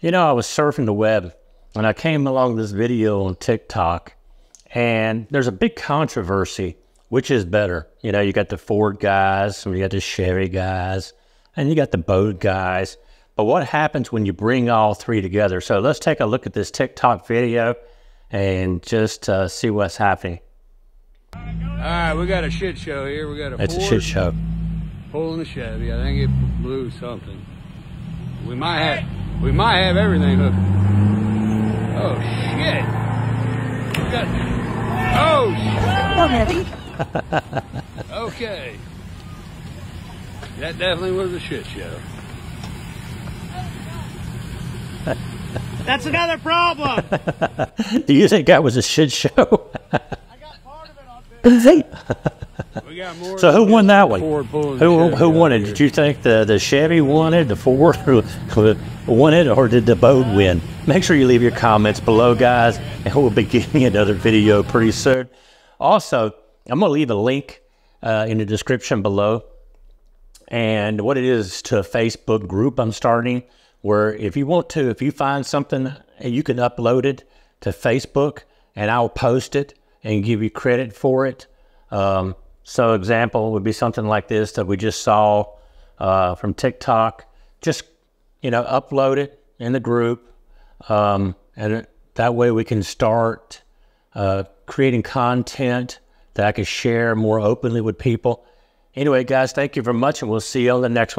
You know, I was surfing the web and I came along this video on TikTok, and there's a big controversy which is better. You know, you got the Ford guys, you got the Chevy guys, and you got the boat guys. But what happens when you bring all three together? So let's take a look at this TikTok video and just uh, see what's happening. All right, we got a shit show here. We got a It's a shit show. pulling a Chevy. I think it blew something. We might have, we might have everything hooked. Oh shit! Got, oh shit! Okay. That definitely was a shit show. That's another problem. Do you think that was a shit show? We got more. So who won that one? Who who won it? Did you think the the Chevy won it, the Ford won it, or did the boat win? Make sure you leave your comments below, guys, and we'll be getting another video pretty soon. Also, I'm gonna leave a link uh, in the description below, and what it is to a Facebook group I'm starting, where if you want to, if you find something, and you can upload it to Facebook, and I'll post it and give you credit for it. Um, so, example would be something like this that we just saw uh, from TikTok. Just you know, upload it in the group, um, and that way we can start uh, creating content that I can share more openly with people. Anyway, guys, thank you very much, and we'll see you on the next one.